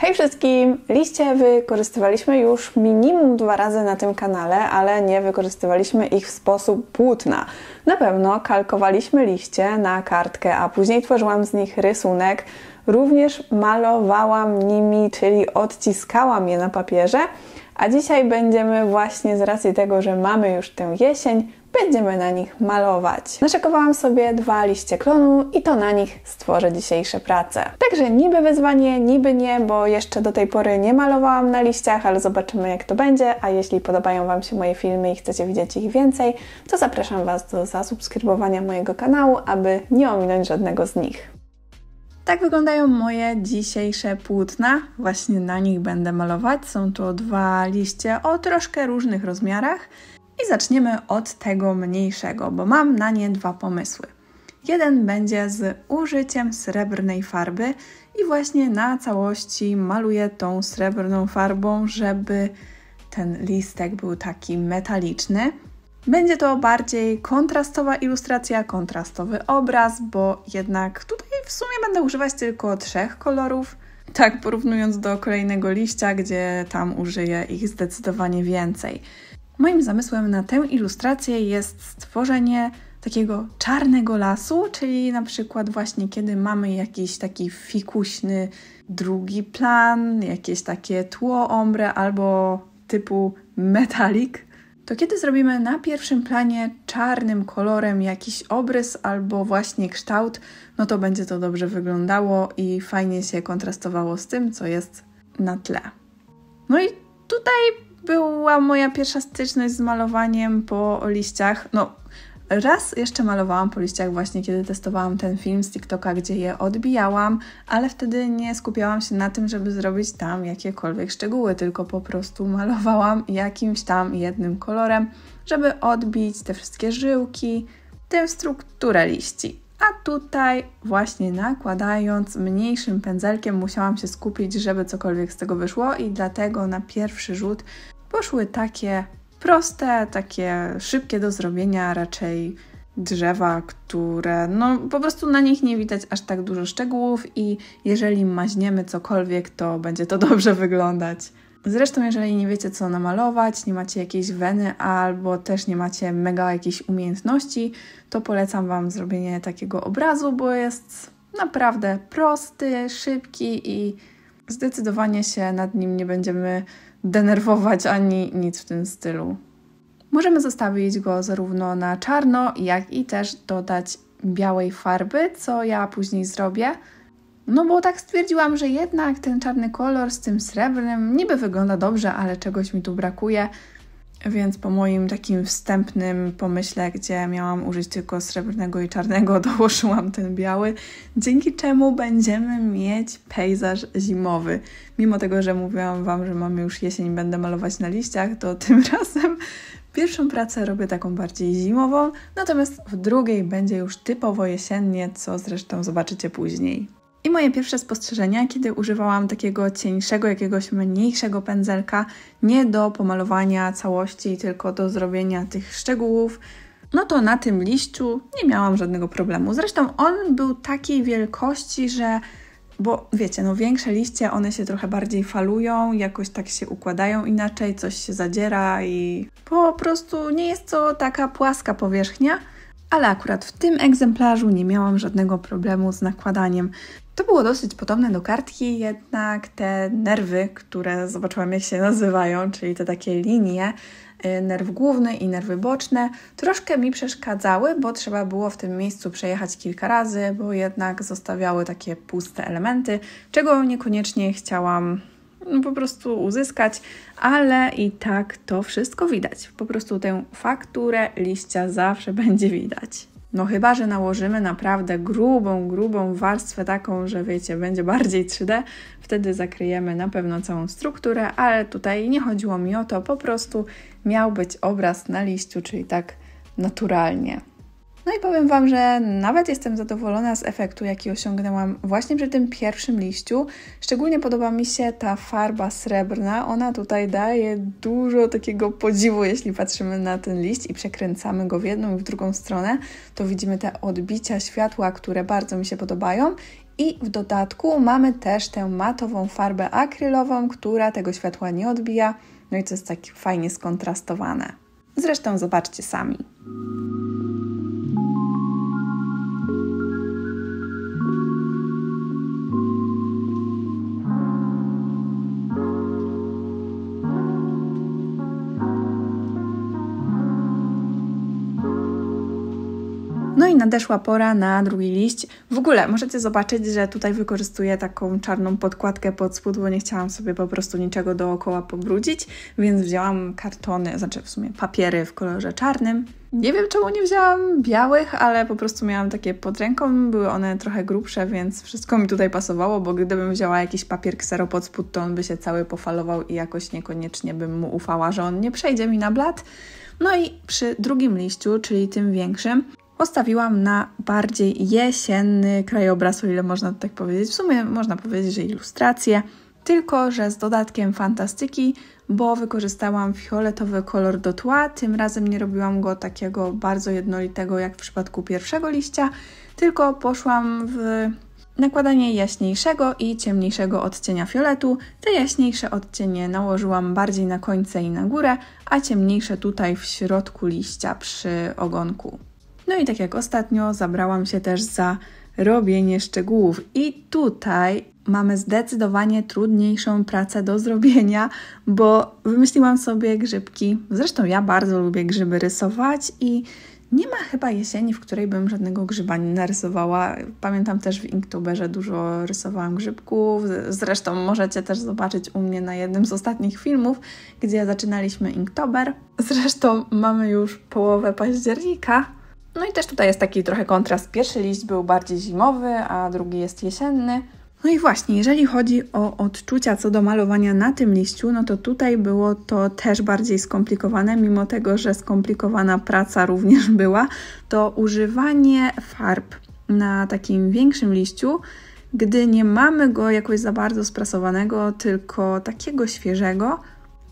Hej wszystkim! Liście wykorzystywaliśmy już minimum dwa razy na tym kanale, ale nie wykorzystywaliśmy ich w sposób płótna. Na pewno kalkowaliśmy liście na kartkę, a później tworzyłam z nich rysunek. Również malowałam nimi, czyli odciskałam je na papierze. A dzisiaj będziemy właśnie z racji tego, że mamy już tę jesień, będziemy na nich malować. Naszykowałam sobie dwa liście klonu i to na nich stworzę dzisiejsze prace. Także niby wyzwanie, niby nie, bo jeszcze do tej pory nie malowałam na liściach, ale zobaczymy jak to będzie, a jeśli podobają Wam się moje filmy i chcecie widzieć ich więcej, to zapraszam Was do zasubskrybowania mojego kanału, aby nie ominąć żadnego z nich. Tak wyglądają moje dzisiejsze płótna. Właśnie na nich będę malować. Są to dwa liście o troszkę różnych rozmiarach. I zaczniemy od tego mniejszego, bo mam na nie dwa pomysły. Jeden będzie z użyciem srebrnej farby i właśnie na całości maluję tą srebrną farbą, żeby ten listek był taki metaliczny. Będzie to bardziej kontrastowa ilustracja, kontrastowy obraz, bo jednak tutaj w sumie będę używać tylko trzech kolorów. Tak, porównując do kolejnego liścia, gdzie tam użyję ich zdecydowanie więcej. Moim zamysłem na tę ilustrację jest stworzenie takiego czarnego lasu, czyli na przykład właśnie kiedy mamy jakiś taki fikuśny drugi plan, jakieś takie tło ombre albo typu metalik, to kiedy zrobimy na pierwszym planie czarnym kolorem jakiś obrys albo właśnie kształt, no to będzie to dobrze wyglądało i fajnie się kontrastowało z tym, co jest na tle. No i tutaj była moja pierwsza styczność z malowaniem po liściach. No, raz jeszcze malowałam po liściach właśnie, kiedy testowałam ten film z TikToka, gdzie je odbijałam, ale wtedy nie skupiałam się na tym, żeby zrobić tam jakiekolwiek szczegóły, tylko po prostu malowałam jakimś tam jednym kolorem, żeby odbić te wszystkie żyłki, tę strukturę liści. A tutaj właśnie nakładając mniejszym pędzelkiem musiałam się skupić, żeby cokolwiek z tego wyszło i dlatego na pierwszy rzut poszły takie proste, takie szybkie do zrobienia, raczej drzewa, które no po prostu na nich nie widać aż tak dużo szczegółów i jeżeli maźniemy cokolwiek, to będzie to dobrze wyglądać. Zresztą, jeżeli nie wiecie, co namalować, nie macie jakiejś weny albo też nie macie mega jakiejś umiejętności, to polecam Wam zrobienie takiego obrazu, bo jest naprawdę prosty, szybki i zdecydowanie się nad nim nie będziemy denerwować ani nic w tym stylu. Możemy zostawić go zarówno na czarno, jak i też dodać białej farby, co ja później zrobię. No bo tak stwierdziłam, że jednak ten czarny kolor z tym srebrnym niby wygląda dobrze, ale czegoś mi tu brakuje. Więc po moim takim wstępnym pomyśle, gdzie miałam użyć tylko srebrnego i czarnego, dołożyłam ten biały, dzięki czemu będziemy mieć pejzaż zimowy. Mimo tego, że mówiłam Wam, że mamy już jesień będę malować na liściach, to tym razem pierwszą pracę robię taką bardziej zimową, natomiast w drugiej będzie już typowo jesiennie, co zresztą zobaczycie później. I moje pierwsze spostrzeżenia, kiedy używałam takiego cieńszego, jakiegoś mniejszego pędzelka, nie do pomalowania całości, tylko do zrobienia tych szczegółów, no to na tym liściu nie miałam żadnego problemu. Zresztą on był takiej wielkości, że bo wiecie, no większe liście, one się trochę bardziej falują, jakoś tak się układają inaczej, coś się zadziera i po prostu nie jest to taka płaska powierzchnia, ale akurat w tym egzemplarzu nie miałam żadnego problemu z nakładaniem. To było dosyć podobne do kartki, jednak te nerwy, które zobaczyłam jak się nazywają, czyli te takie linie, y, nerw główny i nerwy boczne, troszkę mi przeszkadzały, bo trzeba było w tym miejscu przejechać kilka razy, bo jednak zostawiały takie puste elementy, czego niekoniecznie chciałam po prostu uzyskać, ale i tak to wszystko widać. Po prostu tę fakturę liścia zawsze będzie widać. No chyba, że nałożymy naprawdę grubą, grubą warstwę taką, że wiecie, będzie bardziej 3D, wtedy zakryjemy na pewno całą strukturę, ale tutaj nie chodziło mi o to, po prostu miał być obraz na liściu, czyli tak naturalnie. No i powiem Wam, że nawet jestem zadowolona z efektu, jaki osiągnęłam właśnie przy tym pierwszym liściu. Szczególnie podoba mi się ta farba srebrna. Ona tutaj daje dużo takiego podziwu, jeśli patrzymy na ten liść i przekręcamy go w jedną i w drugą stronę, to widzimy te odbicia światła, które bardzo mi się podobają I w dodatku mamy też tę matową farbę akrylową, która tego światła nie odbija, no i to jest tak fajnie skontrastowane. Zresztą zobaczcie sami. Nadeszła pora na drugi liść. W ogóle możecie zobaczyć, że tutaj wykorzystuję taką czarną podkładkę pod spód, bo nie chciałam sobie po prostu niczego dookoła pobrudzić, więc wzięłam kartony, znaczy w sumie papiery w kolorze czarnym. Nie wiem czemu nie wzięłam białych, ale po prostu miałam takie pod ręką, były one trochę grubsze, więc wszystko mi tutaj pasowało, bo gdybym wzięła jakiś papier ksero pod spód, to on by się cały pofalował i jakoś niekoniecznie bym mu ufała, że on nie przejdzie mi na blat. No i przy drugim liściu, czyli tym większym, postawiłam na bardziej jesienny krajobraz, o ile można tak powiedzieć. W sumie można powiedzieć, że ilustrację, tylko że z dodatkiem fantastyki, bo wykorzystałam fioletowy kolor do tła. Tym razem nie robiłam go takiego bardzo jednolitego jak w przypadku pierwszego liścia, tylko poszłam w nakładanie jaśniejszego i ciemniejszego odcienia fioletu. Te jaśniejsze odcienie nałożyłam bardziej na końce i na górę, a ciemniejsze tutaj w środku liścia przy ogonku. No i tak jak ostatnio, zabrałam się też za robienie szczegółów. I tutaj mamy zdecydowanie trudniejszą pracę do zrobienia, bo wymyśliłam sobie grzybki. Zresztą ja bardzo lubię grzyby rysować i nie ma chyba jesieni, w której bym żadnego grzyba nie narysowała. Pamiętam też w Inktoberze dużo rysowałam grzybków. Zresztą możecie też zobaczyć u mnie na jednym z ostatnich filmów, gdzie zaczynaliśmy Inktober. Zresztą mamy już połowę października, no i też tutaj jest taki trochę kontrast. Pierwszy liść był bardziej zimowy, a drugi jest jesienny. No i właśnie, jeżeli chodzi o odczucia co do malowania na tym liściu, no to tutaj było to też bardziej skomplikowane, mimo tego, że skomplikowana praca również była, to używanie farb na takim większym liściu, gdy nie mamy go jakoś za bardzo sprasowanego, tylko takiego świeżego,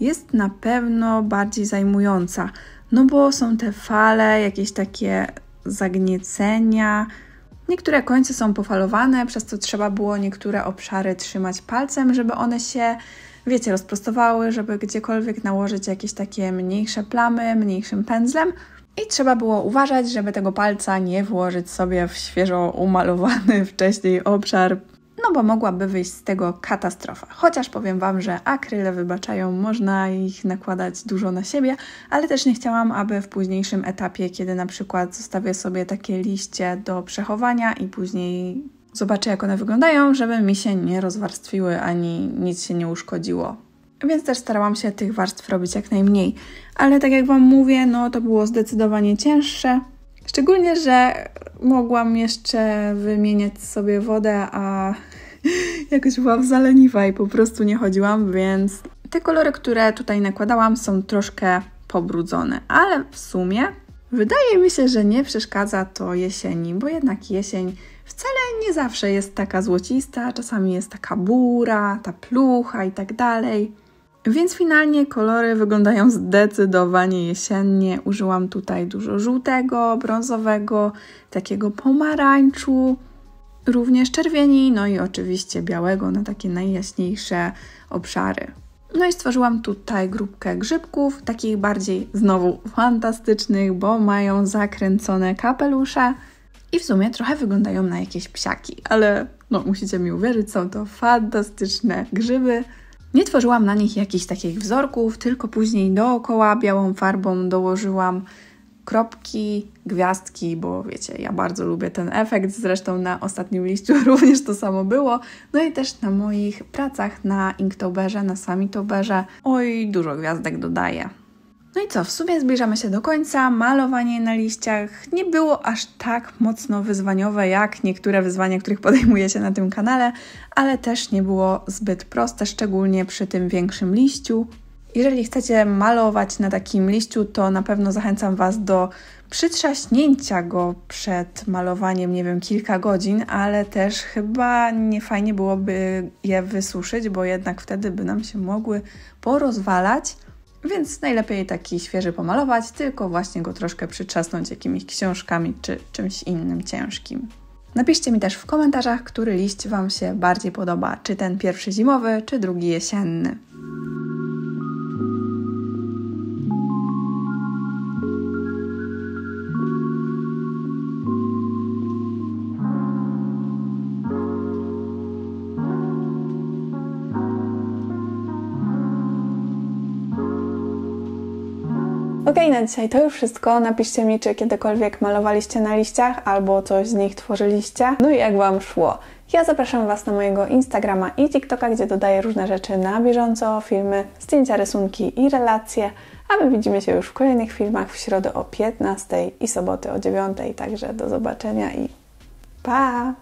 jest na pewno bardziej zajmująca. No bo są te fale, jakieś takie zagniecenia. Niektóre końce są pofalowane, przez co trzeba było niektóre obszary trzymać palcem, żeby one się, wiecie, rozprostowały, żeby gdziekolwiek nałożyć jakieś takie mniejsze plamy, mniejszym pędzlem. I trzeba było uważać, żeby tego palca nie włożyć sobie w świeżo umalowany wcześniej obszar, no bo mogłaby wyjść z tego katastrofa. Chociaż powiem Wam, że akryle wybaczają, można ich nakładać dużo na siebie, ale też nie chciałam, aby w późniejszym etapie, kiedy na przykład zostawię sobie takie liście do przechowania i później zobaczę, jak one wyglądają, żeby mi się nie rozwarstwiły ani nic się nie uszkodziło. Więc też starałam się tych warstw robić jak najmniej. Ale tak jak Wam mówię, no to było zdecydowanie cięższe. Szczególnie, że mogłam jeszcze wymieniać sobie wodę, a jakoś byłam zaleniwa i po prostu nie chodziłam, więc te kolory, które tutaj nakładałam, są troszkę pobrudzone, ale w sumie wydaje mi się, że nie przeszkadza to jesieni, bo jednak jesień wcale nie zawsze jest taka złocista, czasami jest taka bura, ta plucha i tak dalej. Więc finalnie kolory wyglądają zdecydowanie jesiennie. Użyłam tutaj dużo żółtego, brązowego, takiego pomarańczu, również czerwieni, no i oczywiście białego na takie najjaśniejsze obszary. No i stworzyłam tutaj grupkę grzybków, takich bardziej znowu fantastycznych, bo mają zakręcone kapelusze i w sumie trochę wyglądają na jakieś psiaki, ale no musicie mi uwierzyć, są to fantastyczne grzyby. Nie tworzyłam na nich jakichś takich wzorków, tylko później dookoła białą farbą dołożyłam kropki, gwiazdki, bo wiecie, ja bardzo lubię ten efekt. Zresztą na ostatnim liściu również to samo było. No i też na moich pracach na Inktoberze, na Samitoberze. Oj, dużo gwiazdek dodaję. No i co, w sumie zbliżamy się do końca. Malowanie na liściach nie było aż tak mocno wyzwaniowe jak niektóre wyzwania, których podejmuję się na tym kanale, ale też nie było zbyt proste, szczególnie przy tym większym liściu. Jeżeli chcecie malować na takim liściu, to na pewno zachęcam Was do przytrzaśnięcia go przed malowaniem, nie wiem, kilka godzin, ale też chyba nie fajnie byłoby je wysuszyć, bo jednak wtedy by nam się mogły porozwalać. Więc najlepiej taki świeży pomalować, tylko właśnie go troszkę przytrzasnąć jakimiś książkami czy czymś innym ciężkim. Napiszcie mi też w komentarzach, który liść Wam się bardziej podoba, czy ten pierwszy zimowy, czy drugi jesienny. Ok, na dzisiaj to już wszystko. Napiszcie mi, czy kiedykolwiek malowaliście na liściach albo coś z nich tworzyliście. No i jak Wam szło. Ja zapraszam Was na mojego Instagrama i TikToka, gdzie dodaję różne rzeczy na bieżąco, filmy, zdjęcia, rysunki i relacje. A my widzimy się już w kolejnych filmach w środę o 15 i soboty o 9. Także do zobaczenia i pa!